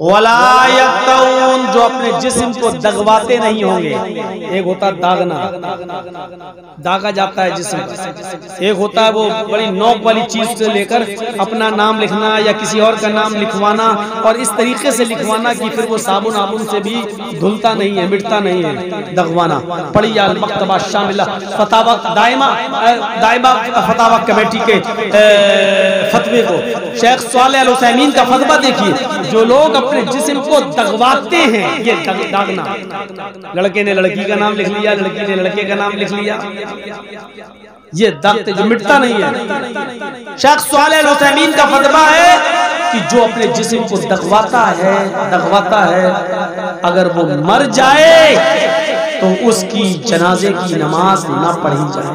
वलायतौन जो अपने जिस्म को दगवाते नहीं होंगे। एक होता दागना। दागा जाता है जिस्म। एक होता है वो बड़ी नोक वाली चीज़ से लेकर अपना नाम लिखना या किसी और का नाम लिखवाना और इस तरीके से लिखवाना कि फिर वो साबुन आबुन से भी धुलता नहीं है, मिटता नहीं है। दगवाना। पढ़ी मकतबा शामिल। फतावा दायमा फतावा कमेटी के फतवे को। शेख हुसैमीन का फतवा देखिए। जो लोग अपने जिस्म को दगवाते हैं, ये दागना। लड़के ने लड़की का नाम लिख लिया, लड़की ने लड़के का नाम लिख लिया। ये दागते जो मिटता नहीं है। शेख साल हुसैमीन का फतवा है कि जो अपने जिस्म को दगवाता है दगवाता है, अगर वो मर जाए तो उसकी जनाजे की नमाज़ ना पढ़ी जाए।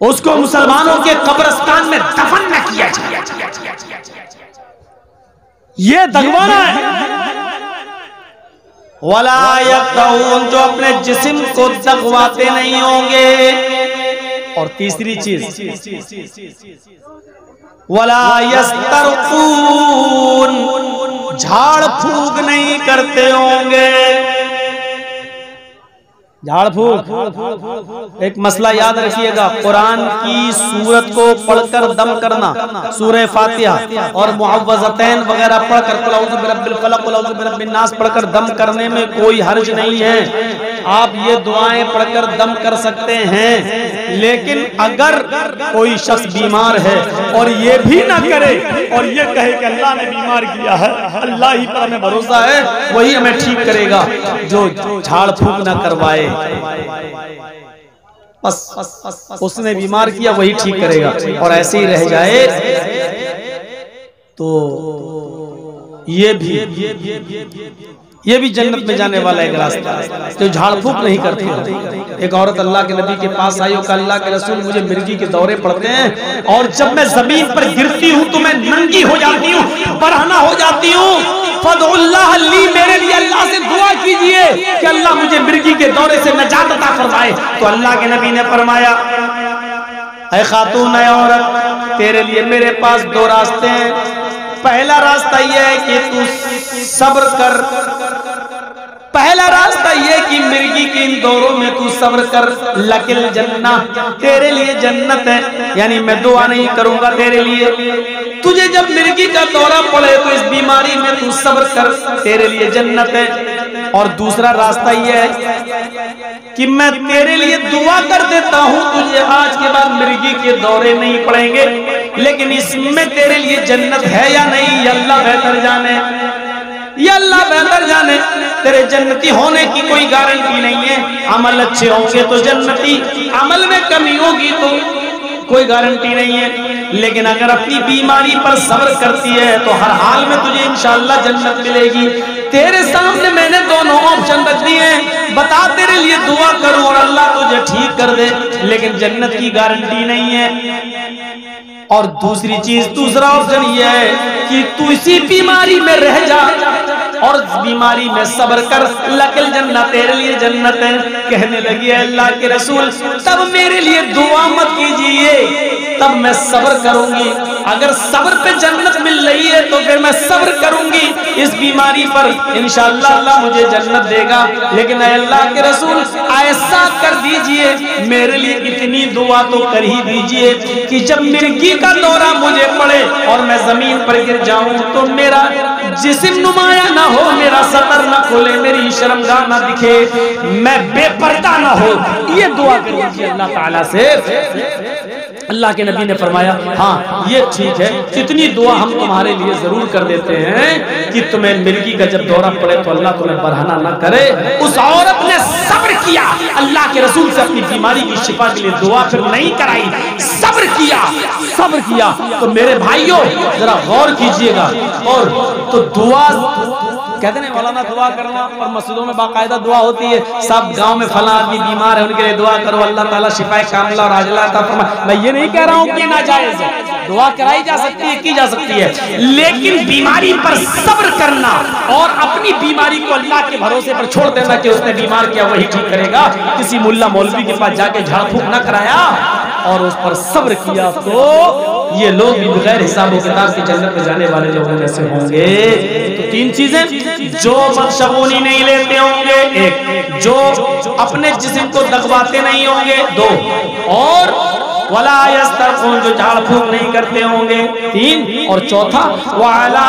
उसको मुसलमानों के कब्रस्तान में दफन न किया जाए। ये दगवाना है। वलायकून जो अपने जिस्म को दगवाते नहीं होंगे। और तीसरी चीज़ वलायस्तरकून झाड़ फूक नहीं करते होंगे। झाड़ फूक एक मसला याद रखिएगा कुरान की सूरत को पढ़कर दम करना सूरह फातिहा और मुआवजतैन वगैरह पढ़कर नास पढ़कर दम करने में कोई हर्ज नहीं है। आप ये दुआएँ पढ़कर दम कर सकते हैं लेकिन अगर कोई शख्स बीमार है और ये भी ना करे और ये कहे कि अल्लाह ने बीमार किया है अल्लाह ही पर हमें भरोसा है वही हमें ठीक करेगा। जो झाड़ फूक ना करवाए बस उसने बीमार किया वही ठीक करेगा। और ऐसे ही रह जाए तो ये भी ये भी जन्नत में जाने वाला एक रास्ता है। जो झाड़ फूक नहीं करती एक औरत अल्लाह के नबी के पास आई और अल्लाह के रसूल मुझे मिर्गी के दौरे पड़ते हैं। और जब मैं ज़मीन पर गिरती हूँ तो मैं नंगी हो जाती हूँ बरहना हो जाती हूँ। फदुल्लाह मेरे लिए अल्लाह से दुआ कीजिए कि अल्लाह मुझे मिर्गी के दौरे से नजात अता फरमाए। तो अल्लाह के नबी ने फरमाया है खातून औरत, तेरे लिए मेरे पास दो रास्ते हैं। पहला रास्ता यह है कि तू सब्र कर पहला रास्ता ये कि मिर्गी के इन दौरों में तू सब्र कर, लकिल जन्ना, तेरे लिए जन्नत है। यानी मैं दुआ नहीं करूँगा तेरे लिए। तुझे जब मिर्गी का दौरा पड़े तो इस बीमारी में तू सब्र कर, तेरे लिए जन्नत है। और दूसरा रास्ता यह है कि मैं तेरे लिए दुआ कर देता हूँ, तुझे आज के बाद मिर्गी के दौरे नहीं पड़ेंगे। लेकिन इसमें तेरे लिए जन्नत है या नहीं, अल्लाह बेहतर जाने। ये अल्लाह बेहतर जाने, तेरे जन्नती होने की कोई गारंटी नहीं है। अमल अच्छे होंगे तो जन्नती, अमल में कमी होगी तो कोई गारंटी नहीं है। लेकिन अगर अपनी बीमारी पर सब्र करती है तो हर हाल में तुझे इंशाल्लाह जन्नत मिलेगी। तेरे सामने मैंने दोनों ऑप्शन रख दिए हैं। बता तेरे लिए दुआ करूँ और अल्लाह तुझे ठीक कर दे, लेकिन जन्नत की गारंटी नहीं है। और दूसरी चीज़, दूसरा ऑप्शन यह है कि तू इसी बीमारी में रह जा और बीमारी में सबर कर, लकल जन्नत, तेरे लिए जन्नत है। कहने लगी अल्लाह के रसूल, तब मेरे लिए दुआ मत कीजिए, तब मैं सब्र करूँगी। अगर सब्र पे जन्नत मिल रही है तो फिर मैं सब्र करूँगी। इस बीमारी पर इंशाल्लाह अल्लाह मुझे जन्नत देगा। लेकिन अल्लाह के रसूल, ऐसा कर दीजिए, मेरे लिए इतनी दुआ तो कर ही दीजिए, कि जब मिर्गी का दौरा मुझे पड़े और मैं ज़मीन पर गिर जाऊँ तो मेरा जिसम नुमाया ना हो, मेरा सतर ना खोले, मेरी शर्मगाह ना दिखे, मैं बेपर्दा ना हो। ये दुआ करिए अल्लाह ताला से अल्लाह के नबी ने फरमाया हाँ ये ठीक है इतनी दुआ हम तुम्हारे लिए ज़रूर कर देते हैं कि तुम्हें मिर्गी का जब दौरा पड़े तो अल्लाह तुम्हें बढ़ाना ना करे। उस औरत ने सब्र किया। अल्लाह के रसूल से अपनी बीमारी की शिफा के लिए दुआ फिर नहीं कराई। सब्र किया सब्र किया। तो मेरे भाइयों, जरा गौर कीजिएगा। और तो दुआ कहते हैं, मौलाना, दुआ करना। और मस्जिदों में बाकायदा दुआ होती है। सब गाँव में फला आदमी बीमार है, उनके लिए दुआ करो। अल्लाह ताला शिफाए कामला और आजला मैं ये नहीं कह रहा हूँ कि नाजायज है। दुआ कराई जा सकती है, की जा सकती है। लेकिन बीमारी पर सब्र करना और अपनी बीमारी को अल्लाह के भरोसे पर छोड़ देना कि उसने बीमार किया, वही ठीक करेगा। किसी मुल्ला मौलवी के पास जाके झाड़ फूक न कराया और उस पर सब्र किया तो ये लोग भी बगैर हिसाब किताब की जन्नत में जाने वाले लोगों में से होंगे। तीन चीज़ें जो बदशगुनी नहीं लेते होंगे, एक, जो अपने जिस्म को दगवाते नहीं होंगे, दो, और वला जो झाड़ फूक नहीं करते होंगे। तीन, और चौथा, वाला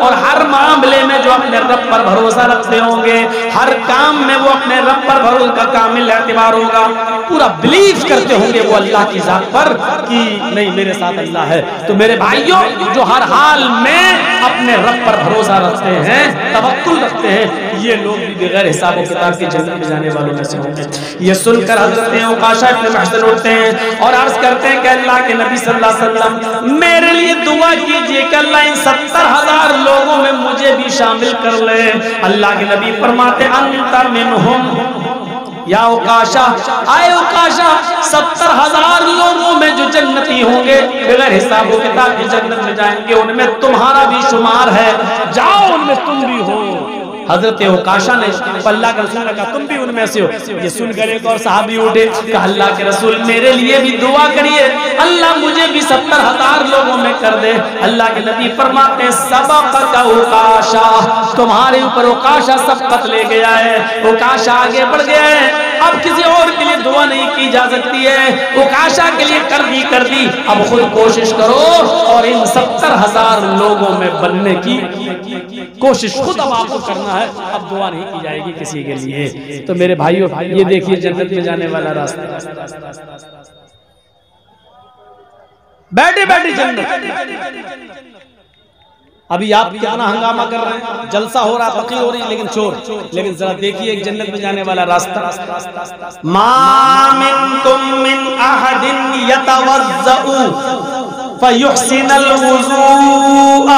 और हर मामले में जो अपने रब पर भरोसा रखते होंगे, हर काम में वो अपने रब पर भरोसा कामिल एतबार होगा। पूरा बिलीव करते होंगे वो अल्लाह की जात पर कि नहीं, मेरे साथ अल्लाह है। तो मेरे भाइयों, जो हर हाल में अपने रब पर भरोसा रखते हैं, तवक्कुल रखते हैं ये लोग भी बगैर हिसाब किताब की जन्नत में जाने वालों में से होंगे ये सुनकर हज़रत औकाशा महसन उठते हैं और अर्ज़ करते हैं कि अल्लाह के नबी सल्लल्लाहु अलैहि वसल्लम, मेरे लिए दुआ कीजिए कि अल्लाह इन सत्तर हज़ार लोगों में मुझे भी शामिल कर ले। अल्लाह के नबी फरमाते अंतर मिनहुम। या उकाशा आए उकाशा सत्तर हज़ार लोगों में जो जन्नती होंगे, बगैर हिसाब किताब की जन्नत में जाएँगे, उनमें तुम्हारा भी शुमार है। जाओ, उनमें तुम भी हो। हज़रत काशा ने अल्लाह के रसूल ने कहा, तुम भी उनमें से हो। ये सुनकर एक और साहबी उठे, कहा, अल्लाह के रसूल, मेरे लिए भी दुआ करिए। अल्लाह मुझे भी सत्तर हज़ार लोगों में कर दे। अल्लाह के नबी फरमाते तुम्हारे ऊपर उकाशा सबकत ले गया है। उकाशा आगे बढ़ गया है। अब किसी और के लिए दुआ नहीं की जा सकती है। उकाशा के लिए कर दी कर दी। अब खुद कोशिश करो और इन सत्तर हज़ार लोगों में बनने की कोशिश खुद अब आपको करना है। अब दुआ नहीं की जाएगी किसी के लिए। तो मेरे भाइयों, ये देखिए जन्नत में जाने वाला रास्ता। बैठे बैठे जन्नत। अभी आप कितना हंगामा कर रहे हैं जलसा हो रहा तकलीफ हो रही है लेकिन चोर लेकिन जरा देखिए एक जन्नत में जाने वाला रास्ता मामिन तुम मिन अहदिन यतवज़्ज़उ फयुहसिनल वुज़ूअ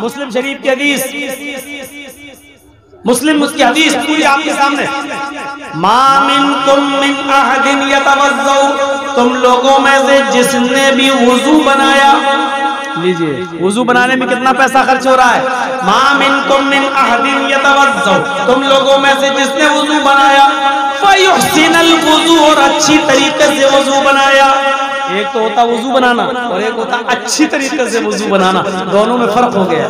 मुस्लिम शरीफ की हदीस मुस्लिम उसकी हदीस पूरी आपके सामने। मामिन तुम मिन अहदिन तुम लोगों में से जिसने भी वुजू बनाया, लीजिए, वुजू बनाने में कितना पैसा खर्च हो रहा है? मामिन तुम मिन अहदिन तुम लोगों में से जिसने वुजू बनाया वुजू, और अच्छी तरीके से वज़ू बनाया। एक तो होता वुजू बनाना, और एक होता अच्छी तरीके से वुजू बनाना। दोनों में फ़र्क हो गया।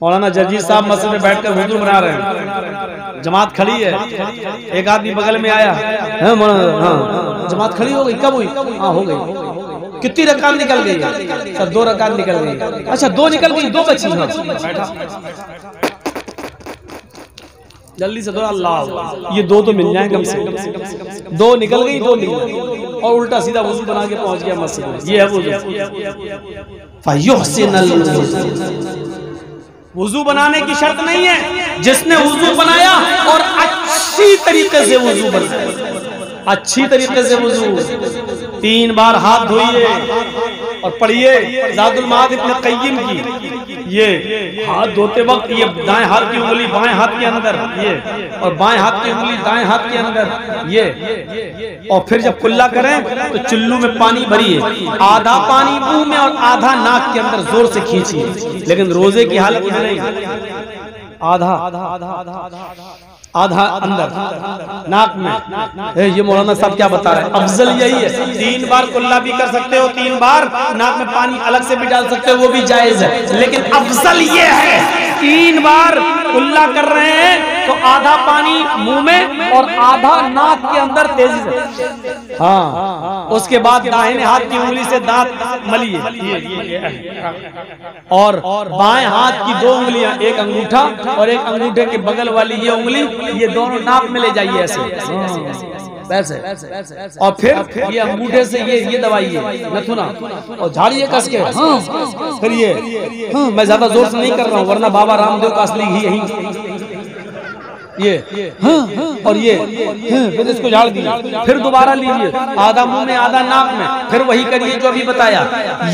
मौलाना जर्जी साहब मस्जिद में बैठकर वुजू बना रहे हैं। जमात खड़ी है। एक आदमी बगल में आया। है मौलाना हाँ। जमात खड़ी हो गई। कब हुई? हाँ हो गई। कितनी रकात निकल गई? सर दो रकात निकल गई। अच्छा दो निकल गई दो बची हाँ। बैठा। जल्दी से दो अल्लाह ये दो तो मिल जाए कम से कम। दो निकल गई दो निकल और उल्टा सीधा वज़ू बना के पहुँच गया मस्जिद में। ये है वज़ू। वज़ू बनाने की शर्त नहीं है। जिसने वज़ू बनाया और अच्छी तरीके से वज़ू बनाया। अच्छी तरीके से वज़ू। तीन बार हाथ धोइए और पढ़िए जादुल माद इब्न कय्यिम की। ये हाथ धोते वक्त ये दाएँ हाथ की उंगली बाएँ हाथ के अंदर ये और बाएँ हाथ की उंगली दाएँ हाथ के अंदर ये। और फिर जब कुल्ला करें तो चुल्लू में पानी भरिए। आधा पानी मुँह में और आधा नाक के अंदर ज़ोर से खींचिए। लेकिन रोज़े की हालत में नहीं। आधा आधा आधा आधा आधा। अंदर, नाक में। ये मौलाना साहब क्या बता रहे हैं? अफजल यही है। तीन बार कुल्ला भी कर सकते हो, तीन बार। नाक में पानी अलग से भी डाल सकते हो, वो भी जायज़ है। लेकिन अफजल ये है, तीन बार कुल्ला कर रहे हैं। तो आधा पानी मुँह में और आधा नाक के अंदर तेज़ी से। हाँ उसके बाद दाहिने हाथ की उंगली से दांत मलिए। और बाएँ हाथ की दो उंगलियाँ, एक अंगूठा और एक अंगूठे के बगल वाली ये उंगली, ये दोनों नाक में ले जाइए ऐसे। वैसे और फिर ये अंगूठे से ये ये दबाइए नथुना और झाड़िए कस के। हाँ फिर ये हाँ मैं ज़्यादा ज़ोर से नहीं कर रहा हूँ, वरना बाबा रामदेव का असली ही यही। ये हाँ, और ये हाँ, फिर इसको झाड़ दिया फिर दोबारा लीजिए। आधा मुँह में आधा नाक में। फिर वही करिए जो अभी बताया।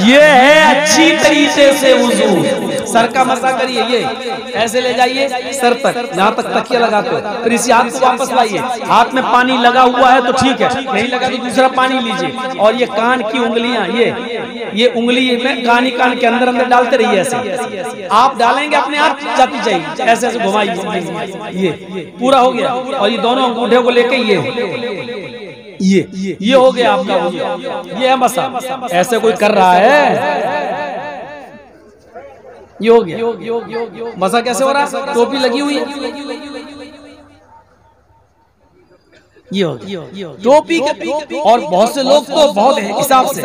ये है अच्छी तरीके से वज़ू। सर का मसा करिए ये। ऐसे ले जाइए सर तक यहाँ तक तकिया लगा के फिर इसी हाथ को वापस लाइए। हाथ में पानी लगा हुआ है तो ठीक है। नहीं लगा तो दूसरा पानी लीजिए। और ये कान की उंगलियाँ ये ये उंगली में कानी कान के अंदर अंदर डालते रहिए ऐसे। आप डालेंगे अपने आप जाती जाएगी ऐसे ऐसे घुमाइए। ये पूरा हो गया और ये दोनों अंगूठे को लेके ये ये ये हो गया आपका ये है मसा। ऐसे कोई कर रहा है? ये हो गया। मसा कैसे हो रहा? है टोपी लगी हुई। ये हो गया। टोपी और बहुत से लोग तो बहुत हिसाब से।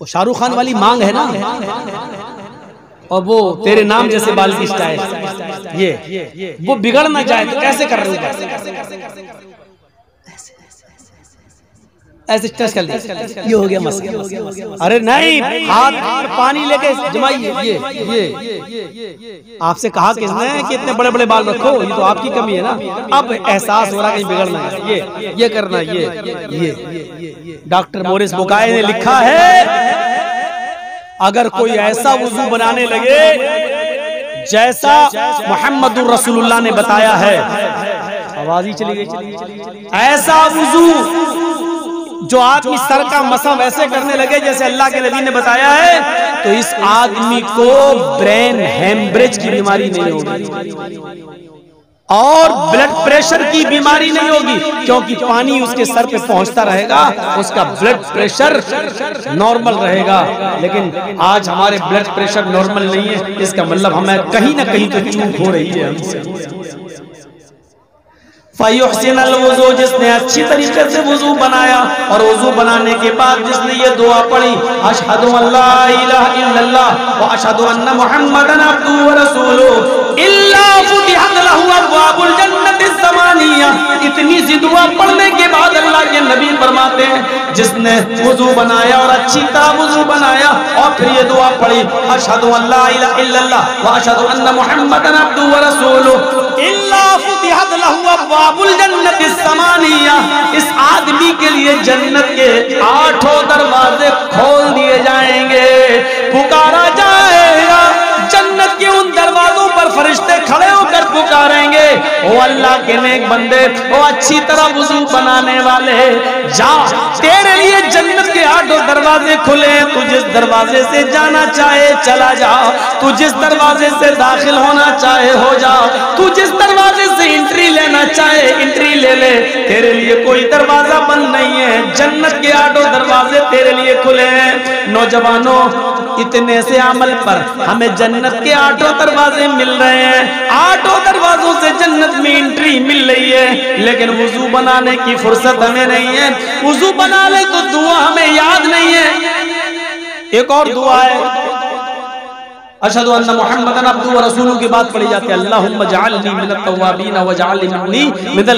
शाहरुख खान वाली मांग है ना? और वो तेरे नाम जैसे बाल की स्टाइल ये वो बिगड़ ना जाए तो कैसे कर रहे ऐसे टच कर ये हो गया मसला अरे नहीं हाथ पानी लेके जमाइए ये ये। आपसे कहा किसने कि इतने बड़े बड़े बाल रखो ये तो आपकी कमी है ना। अब एहसास हो रहा है कहीं बिगड़ना है। ये ये करना ये ये डॉक्टर मोरिस बुकाए ने लिखा है। अगर कोई ऐसा वज़ू बनाने लगे जैसा मोहम्मद रसूलुल्लाह ने बताया है। आवाज़ ही चली गई ऐसा वज़ू जो आदमी सर का मसा वैसे करने लगे जैसे अल्लाह के नबी ने बताया है तो इस आदमी को ब्रेन हेमब्रेज की बीमारी नहीं होगी। और ब्लड प्रेशर की बीमारी नहीं होगी क्योंकि पानी उसके सर पे पहुँचता रहेगा उसका ब्लड प्रेशर नॉर्मल रहेगा। लेकिन आज हमारे ब्लड प्रेशर नॉर्मल नहीं है इसका मतलब हमें कहीं ना कहीं तो चूक हो रही है हमसे। वज़ू जिसने अच्छी तरीके से वज़ू बनाया, और वज़ू बनाने के बाद जिसने ये दुआ पढ़ी, अशहदु अशहदु ज़मानिया। इतनी सी दुआ पढ़ने के बाद अल्लाह के नबी फरमाते हैं, जिसने वज़ू बनाया और अच्छी तरह वज़ू बनाया, और फिर ये दुआ पढ़ी, अशहदु अल्लाह इलाहा इल्लल्लाह व अशहदु अन्न मुहम्मदन अब्दुहु व रसूलुहु। ज़मानिया इस आदमी के लिए जन्नत के आठों दरवाजे खोल दिए जाएँगे। पुकारा जाएगा, जन्नत के उन दरवाजों पर फरिश्ते खड़े होकर पुकारेंगे। ओ अल्लाह के नेक बंदे, ओ अच्छी तरह वज़ू बनाने वाले, जा, तेरे लिए जन्नत के आठों दरवाजे खुले तू जिस दरवाजे से जाना चाहे चला जा, तू जिस दरवाजे से दाखिल होना चाहे हो जा, तू जिस दरवाजे एंट्री लेना चाहे, एंट्री ले ले। तेरे लिए कोई दरवाज़ा बंद नहीं है। जन्नत के आठों दरवाजे तेरे लिए खुले हैं। नौजवानों, इतने से अमल पर हमें जन्नत के आठों दरवाजे मिल रहे हैं। आठों दरवाजों से जन्नत में एंट्री मिल रही है। लेकिन वज़ू बनाने की फुर्सत हमें नहीं है। वज़ू बना ले तो दुआ हमें याद नहीं है। एक और दुआ है। मुहम्मदन अब्दुहु व रसूलुहु की बात पढ़ी जाती है।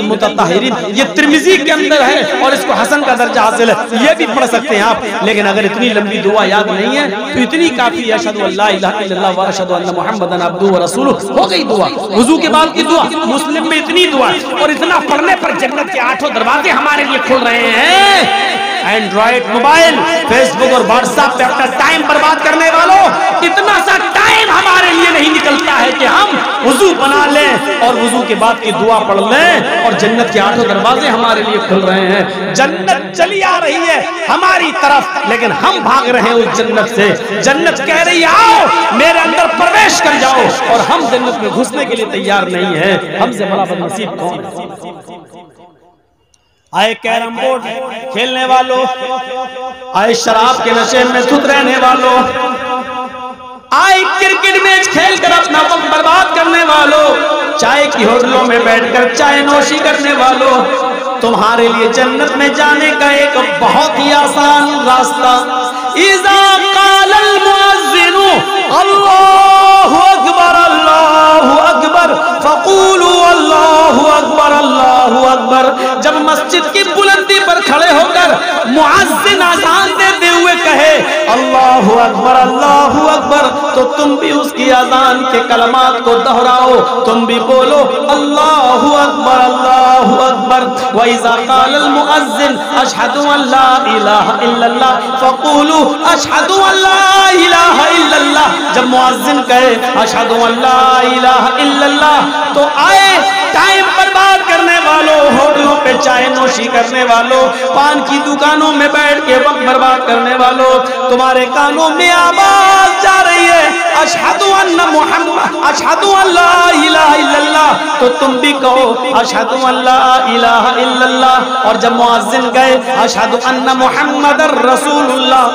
मुतत्तहिरीन ये तिरमिजी के अंदर है और इसको हसन का दर्जा हासिल है। ये भी पढ़ सकते हैं आप। लेकिन अगर इतनी लंबी दुआ याद नहीं है तो इतनी काफ़ी अन्न मुहम्मदन अब्दुहु व रसूलुहु। हो गई दुआ। वज़ू के बाद की दुआ। मुस्लिम में इतनी दुआ। और इतना पढ़ने पर जन्नत के आठों दरवाजे हमारे लिए खुल रहे हैं। एंड्रॉइड मोबाइल फेसबुक और व्हाट्सएप पे अपना टाइम बर्बाद करने वालों, इतना सा टाइम हमारे लिए नहीं निकलता है कि हम वज़ू बना लें और वज़ू के बाद की दुआ पढ़ लें और जन्नत के आठों दरवाजे हमारे लिए खुल रहे हैं। जन्नत चली आ रही है हमारी तरफ़, लेकिन हम भाग रहे हैं उस जन्नत से। जन्नत कह रही है आओ, मेरे अंदर प्रवेश कर जाओ। और हम जन्नत में घुसने के लिए तैयार नहीं है। हमसे बड़ा बदनसीब कौन है? आए कैरम बोर्ड खेलने वालों आए शराब के नशे में धुत रहने वालों आए क्रिकेट मैच खेल कर अपना वक्त बर्बाद करने वालों चाय की होटलों में बैठकर चाय नोशी करने वालों तुम्हारे लिए जन्नत में जाने का एक बहुत ही आसान रास्ता इजा कालल मुअज्जिनु अल्लाहु अकबर अल्लाहु अकबर फकूलू अल्लाहु अकबर अल्लाहु अकबर जब मस्जिद की बुलंदी पर खड़े होकर मुअज्जिन आजान देते हुए कहे, अल्लाहु अकबर अल्लाहु अकबर तो तुम भी उसकी अजान के कलमात को दोहराओ। तुम भी बोलो, अल्लाह अकबर अल्लाह अकबर। वैजा काल मुअज्जिन अशहदु अल्ला इलाहा इल्लल्लाह। फकूलू अशहदु अल्ला इलाहा इल्लल्लाह जब मुअज्जिन कहे अशहदु अल्ला इलाहा इल्लल्लाह तो आए टाइम बर्बाद करने वालों होटलों पे चाय नोशी करने वालों पान की दुकानों में बैठ के वक्त बर्बाद करने वालों तुम्हारे कानों में आवाज़ जा रही है अशहदु अन्न मुहम्मद, अशहदु अल्ला इलाहा इल्लल्लाह। तो तुम भी कहो, अशहदु अल्ला इलाहा इल्लल्लाह। और जब मुअज्जिन गए, अशहदु अन्न मुहम्मदर रसूलुल्लाह।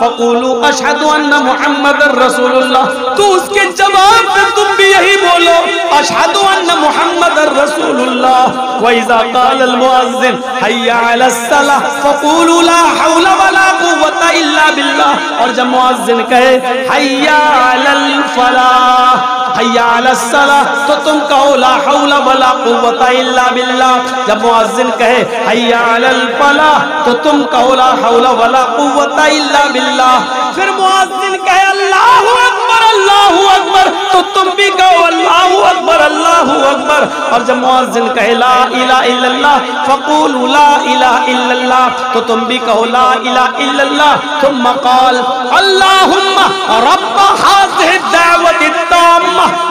फकूलू, अशहदु अन्न मुहम्मदर रसूलुल्लाह। तो उसके जवाब में तुम भी यही बोलो, अशहदु अन्न मुहम्मदर रसूलुल्लाह। वइजा काल अल मुअज्जिन, हय्या अलस सलाह ला हौला वला कुव्वता इल्ला बिल्लाह। और जब मुअज्जिन कहे हय्या तो तुम कहो, ला हौला वला कुव्वता इल्ला बिल्लाह। जब मुअज्जिन कहे हय्या अलल फलाह तो तुम कहो, ला हौला वला कुव्वता इल्ला बिल्लाह। फिर मुअज्जिन कहे, अल्लाहु अकबर अल्लाहु अकबर तो तुम भी कहो, अल्लाहु अकबर अल्लाहु अकबर। और जब मुआजिन कहे, ला इलाहा इल्लल्लाह फकूलू, ला इलाहा इल्लल्लाह तो तुम भी कहो, ला इलाहा इल्लल्लाह तुम क़ाल, अल्लाहुम्मा रब्ब हाज़िहि दावति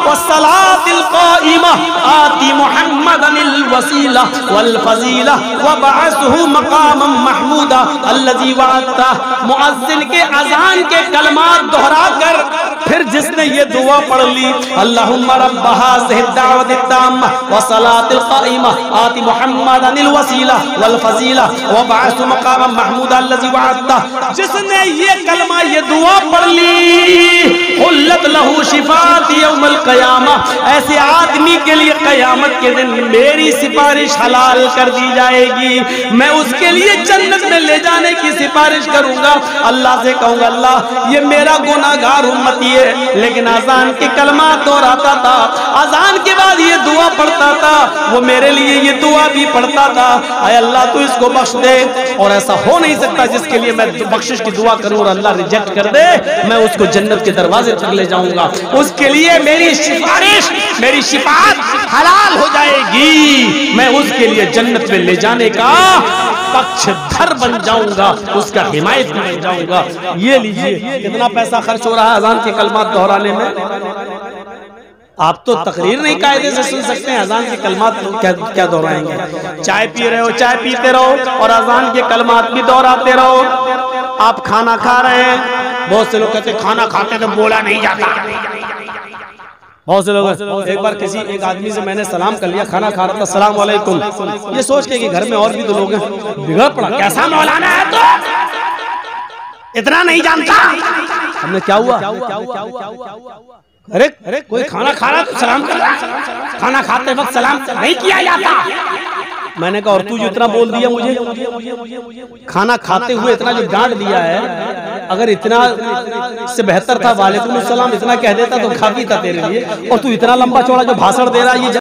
वस्सलातिल क़ाइमा आति मुहम्मदनिल वसीला वल फजीला वबअसहु मकामम महमूदा अल्लज़ी वअदता मुअज्जिन के अजान के कलमात दोहराकर फिर जिसने ये दुआ पढ़ ली अल्लाहुम्मा रब्ब दावति क़ाइमा आति मुहम्मदनिल वसीला वल फजीला वबअसहु मकामम महमूदा अल्लज़ी वअदता जिसने ये कलमा ये दुआ पढ़ ली हुल्लत लहू शिफात यौमल कयामा ऐसे आदमी के लिए कयामत के दिन मेरी सिफारिश हलाल कर दी जाएगी मैं उसके लिए जन्नत में ले जाने की सिफारिश करूँगा अल्लाह से कहूँगा अल्लाह ये मेरा गुनाहगार उम्मती है लेकिन अजान के कलमा दोहराता था अजान के बाद ये दुआ पढ़ता था, वो मेरे लिए ये दुआ भी पढ़ता था। अय अल्लाह, तू इसको बख्श दे। और ऐसा हो नहीं सकता जिसके लिए मैं बख्शिश की दुआ करूँ और अल्लाह रिजेक्ट कर दे। मैं उसको जन्नत के दरवाजे तक ले जाऊँगा। उसके लिए मेरी सिफारिश, मेरी शिफात हलाल हो जाएगी। मैं उसके लिए जन्नत में ले जाने का पक्षधर बन जाऊँगा, उसका हिमायत बन जाऊँगा। ये लीजिए, कितना पैसा खर्च हो रहा है अजान के कलमात दोहराने में? आप तो तकरीर नहीं कायदे से सुन सकते हैं। अजान के कलमात क्या क्या दोहराएँगे? चाय पी रहे हो चाय पीते रहो और अजान के कलमात भी दोहराते रहो। आप खाना खा रहे हैं। बहुत से लोग कहते खाना खाते तो बोला नहीं जाता। बहुत से लोग एक बार किसी एक आदमी से मैंने सलाम कर लिया खाना खा रहा था सलाम वालेकुम ये सोच के कि घर में और भी तो लोग हैं। बिगड़ पड़ा। कैसा मौलाना है तो? इतना नहीं जानता। हमने क्या हुआ? अरे अरे कोई खाना खा रहा तो सलाम कर। खाना खाते वक्त सलाम नहीं किया जाता। मैंने कहा और तू जो इतना बोल दिया मुझे खाना खाते हुए इतना जो डांट दिया है अगर इतना से बेहतर था वाले सलाम इतना कह देता तो खा था तेरे लिए और तू इतना लंबा चौड़ा जो भाषण दे रहा है ये